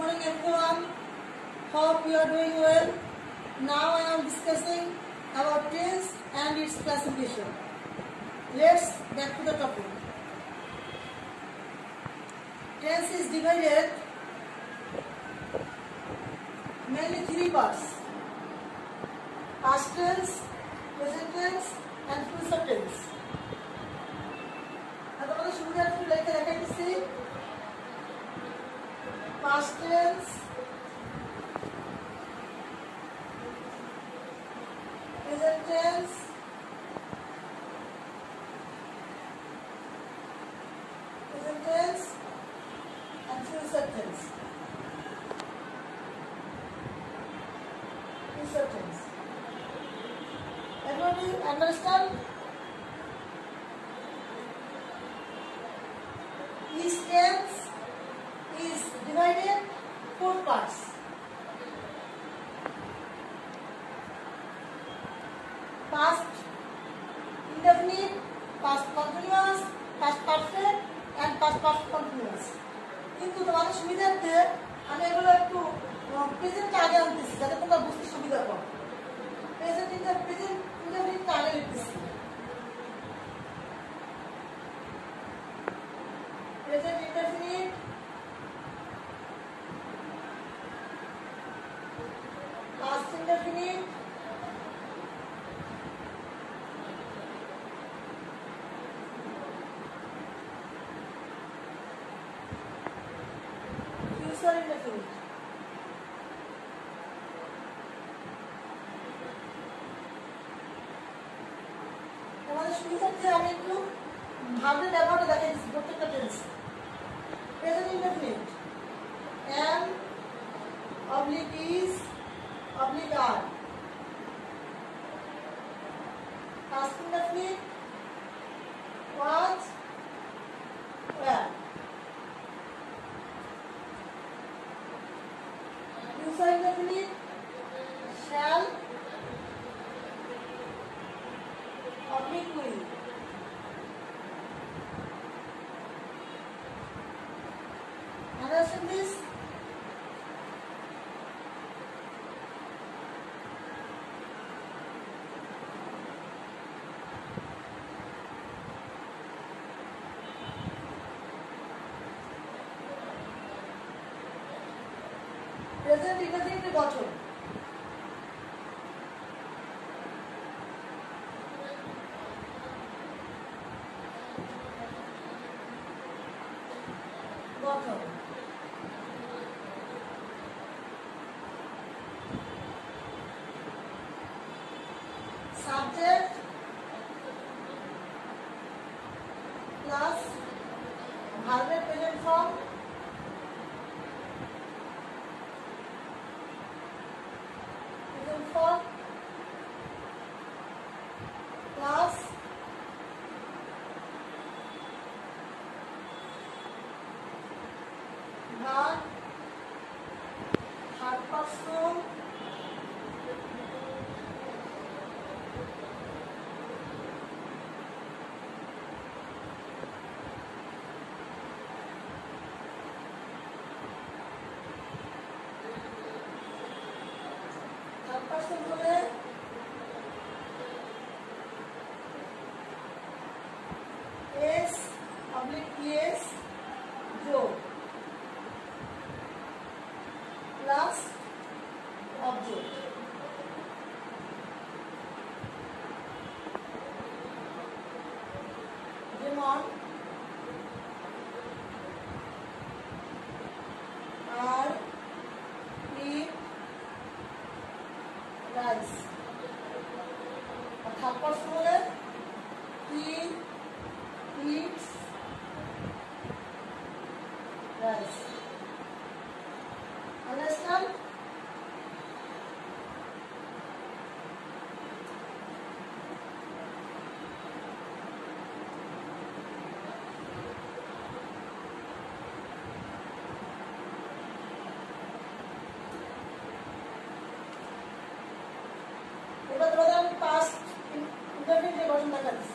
morning everyone. Hope you are doing well. Now I am discussing about tense and its classification. Let's back to the topic. Tense is divided mainly three parts. Past tense, present tense and future tense. আর তোমাদের সুবিধার্থে লেখা দেখাইতেছি past tense present tense present tense and future tense future tense everybody understand each tense is divided four তিনি user আমি একটু ভাবলে ব্যবহারটা দেখাই দিচ্ছি প্রত্যেকটা tense present indefinite M public art. Casting the fleet was well. Present indefinite গঠন গঠন subject שאתה בולע. আর থার্ড পার্সন হলে he eats rice thousand levels.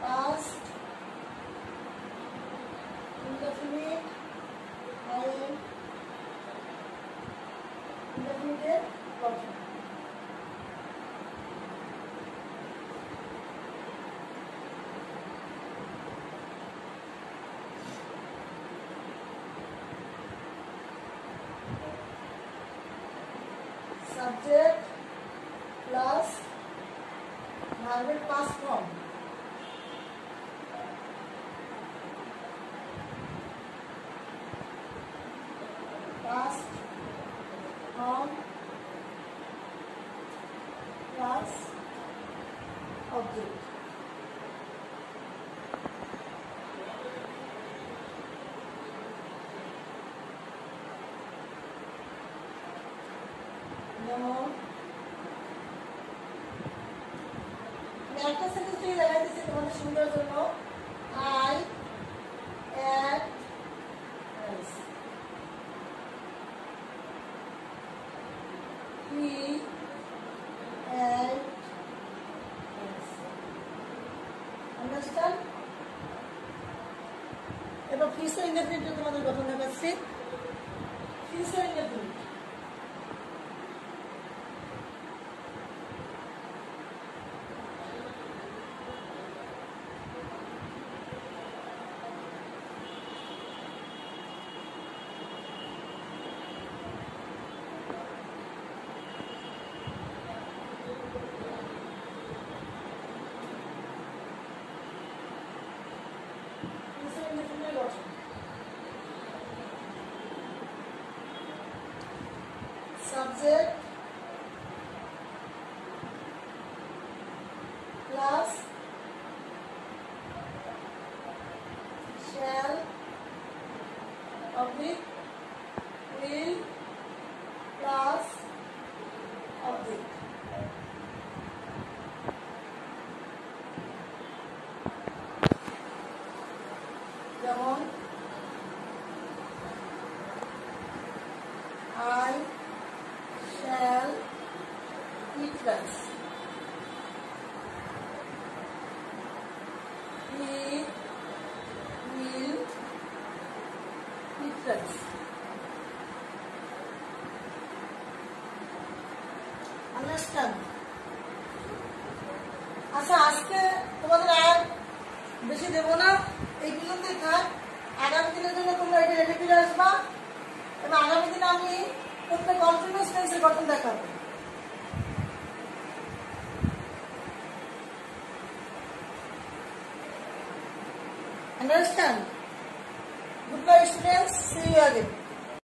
Past, indefinite, I, indefinite, perfect. z plus Harvard pass form. Pass একটা second লাগাইতেছি তোমাদের সুন্দর জন্য I add he and understand. এবার future interview তোমাদের গঠন দেখাচ্ছি future industry subject plus shall oblique will plus rice. He will rice. Understand? আচ্ছা আজকে তোমাদের আর বেশি দেবো না এই পর্যন্তই থাক আগামী দিনের জন্য তোমরা এটা রেডি করে আসবা এবং আগামী দিনে আমি প্রত্যেক কন্টিনিউস টেন্সের গঠন দেখাবো Understand? Goodbye students. See you again.